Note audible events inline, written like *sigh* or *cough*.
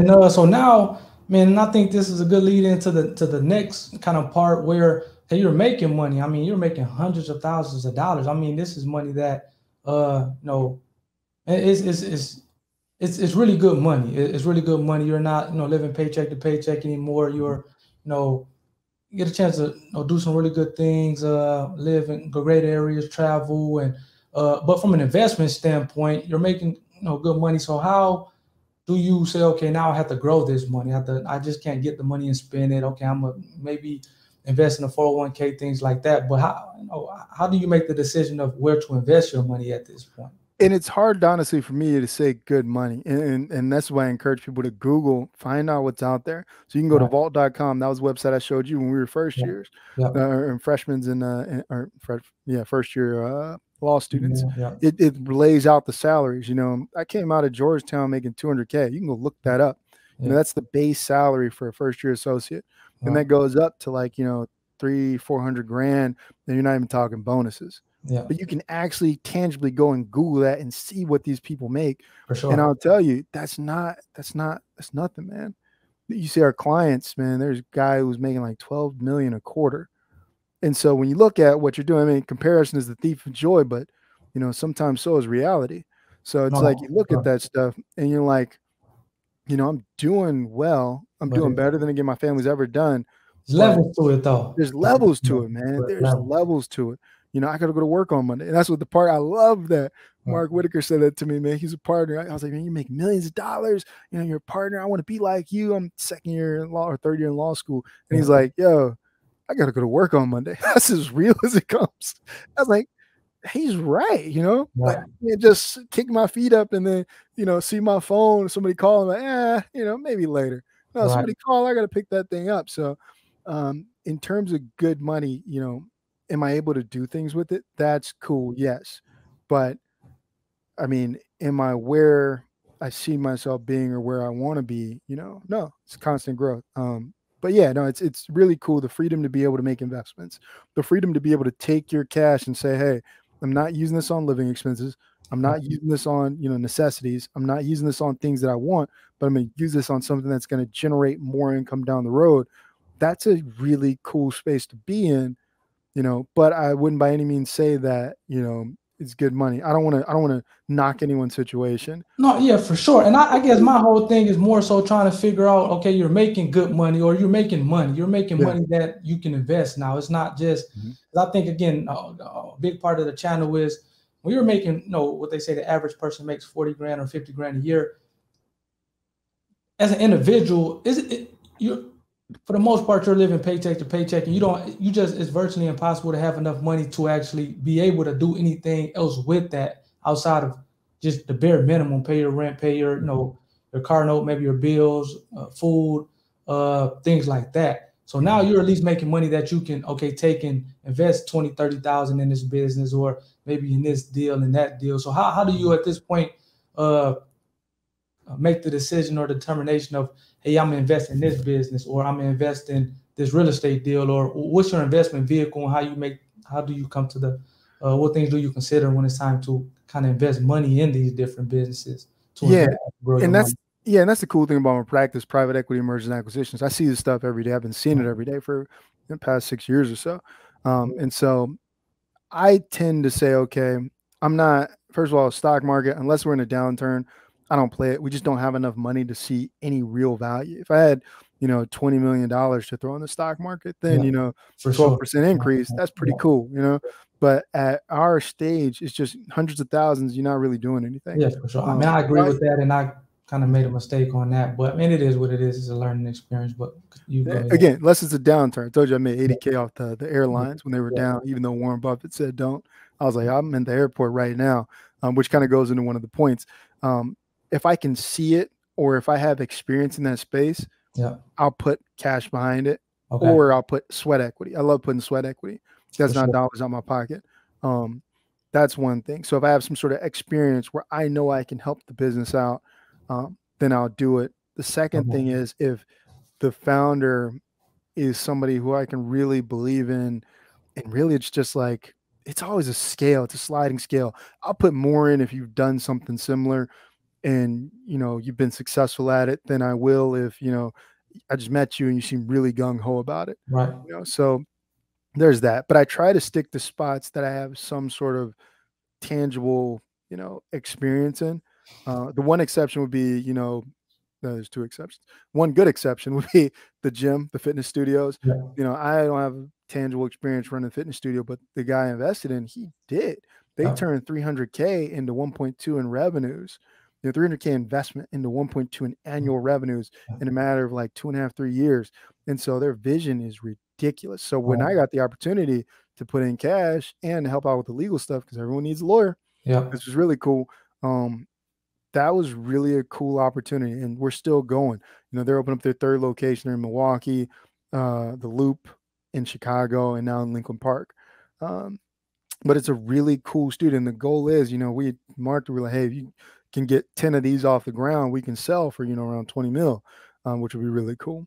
And uh, so now, man, I think this is a good lead into the to the next kind of part where hey, you're making money. I mean, you're making hundreds of thousands of dollars. I mean, this is money that uh, you know, it's it's it's it's, it's really good money. It's really good money. You're not, you know, living paycheck to paycheck anymore. You're, you know, you get a chance to you know, do some really good things, uh, live in great areas, travel, and uh, but from an investment standpoint, you're making you know good money. So how do you say, okay, now I have to grow this money? I have to, I just can't get the money and spend it. Okay, I'm a maybe invest in a 401k, things like that. But how you know, how do you make the decision of where to invest your money at this point? and it's hard honestly for me to say good money and, and, and that's why i encourage people to google find out what's out there so you can go right. to vault.com that was the website i showed you when we were first yeah. years yeah. Uh, and freshmen and uh or yeah first year uh law students yeah, yeah. It, it lays out the salaries you know i came out of georgetown making 200k you can go look that up you know that's the base salary for a first year associate and that goes up to like you know three four hundred grand then you're not even talking bonuses yeah. But you can actually tangibly go and Google that and see what these people make. For sure. And I'll tell you, that's not that's not that's nothing, man. You see our clients, man, there's a guy who's making like 12 million a quarter. And so when you look at what you're doing, I mean, comparison is the thief of joy, but you know, sometimes so is reality. So it's no, like you look no. at uh-huh. that stuff and you're like, you know, I'm doing well. I'm but doing better than again my family's ever done. There's levels to it though. There's levels to it, man. There's levels to it you know, I got to go to work on Monday. And that's what the part I love that uh-huh. Mark Whitaker said that to me, man. He's a partner. I was like, man, you make millions of dollars. You know, you're a partner. I want to be like you. I'm second year in law or third year in law school. And he's uh-huh. like, yo, I got to go to work on Monday. *laughs* That's as real as it comes. I was like, he's right. You know, like, just kick my feet up and then, you know, see my phone, somebody calling, like, eh, you know, maybe later. No, right. somebody call, I got to pick that thing up. So, um, in terms of good money, you know, am I able to do things with it? That's cool, yes. But I mean, am I where I see myself being or where I want to be? You know, no, it's constant growth. Um, but yeah, no, it's it's really cool the freedom to be able to make investments, the freedom to be able to take your cash and say, hey, I'm not using this on living expenses. I'm not mm-hmm. using this on you know necessities. I'm not using this on things that I want, but I'm going to use this on something that's going to generate more income down the road. That's a really cool space to be in you know, but I wouldn't by any means say that, you know, it's good money. I don't want to I don't want to knock anyone's situation. No, yeah, for sure. And I, I, guess my whole thing is more so trying to figure out, okay, you're making good money or you're making money. You're making yeah. money that you can invest now. It's not just mm-hmm. I think again, a, a, big part of the channel is when you're making, you know, what they say the average person makes 40 grand or 50 grand a year. As an individual, is it you for the most part, you're living paycheck to paycheck, and you don't, you just, it's virtually impossible to have enough money to actually be able to do anything else with that outside of just the bare minimum, pay your rent, pay your, you know, your car note, maybe your bills, uh, food, uh, things like that. So now you're at least making money that you can, okay, take and invest 20, 30,000 in this business or maybe in this deal and that deal. So how, how do you at this point, uh, make the decision or determination of, hey, I'm investing in this business or I'm investing this real estate deal or what's your investment vehicle and how you make how do you come to the uh, what things do you consider when it's time to kind of invest money in these different businesses yeah and that's money? yeah and that's the cool thing about my practice private equity mergers and acquisitions. I see this stuff every day. I've been seeing it every day for the past six years or so. Um, and so i tend to say okay i'm not first of all stock market unless we're in a downturn I don't play it. We just don't have enough money to see any real value. If I had, you know, twenty million dollars to throw in the stock market, then yeah, you know, twelve percent increase, *laughs* that's pretty yeah. cool, you know. But at our stage, it's just hundreds of thousands. You're not really doing anything. Yeah, for sure. Um, I mean, I agree with that, and I kind of made a mistake on that. But I mean, it is what it is. It's a learning experience. But you again, unless it's a downturn. I told you I made 80k off the, the airlines when they were down, even though Warren Buffett said don't. I was like, I'm in the airport right now, um, which kind of goes into one of the points. Um, if I can see it or if I have experience in that space, yeah, I'll put cash behind it okay. or I'll put sweat equity. I love putting sweat equity. That's For not sure. dollars on my pocket. Um, that's one thing. So if I have some sort of experience where I know I can help the business out, um, then I'll do it. The 2nd thing is if the founder is somebody who I can really believe in, and really it's just like it's always a scale, it's a sliding scale. I'll put more in if you've done something similar and you know you've been successful at it than I will if you know I just met you and you seem really gung ho about it. Right. You know, so there's that. But I try to stick to spots that I have some sort of tangible, you know, experience in. Uh, the one exception would be, you know, no, there's two exceptions. One good exception *laughs* would be the gym, the fitness studios. Yeah. You know, I don't have tangible experience running a fitness studio, but the guy I invested in, he did. They yeah. turned 300K into 1.2 in revenues you know, 300k investment into 1.2 in annual revenues in a matter of like two and a half, three years. And so their vision is ridiculous. So when I got the opportunity to put in cash and help out with the legal stuff, because everyone needs a lawyer, yeah, this was really cool. Um, that was really a cool opportunity, and we're still going. You know, they're opening up their third location. They're in Milwaukee, uh, the Loop in Chicago, and now in Lincoln Park. Um, but it's a really cool student. The goal is, you know, we marked, we're like, hey, you can get 10 of these off the ground, we can sell for, you know, around 20 mil, um, which would be really cool.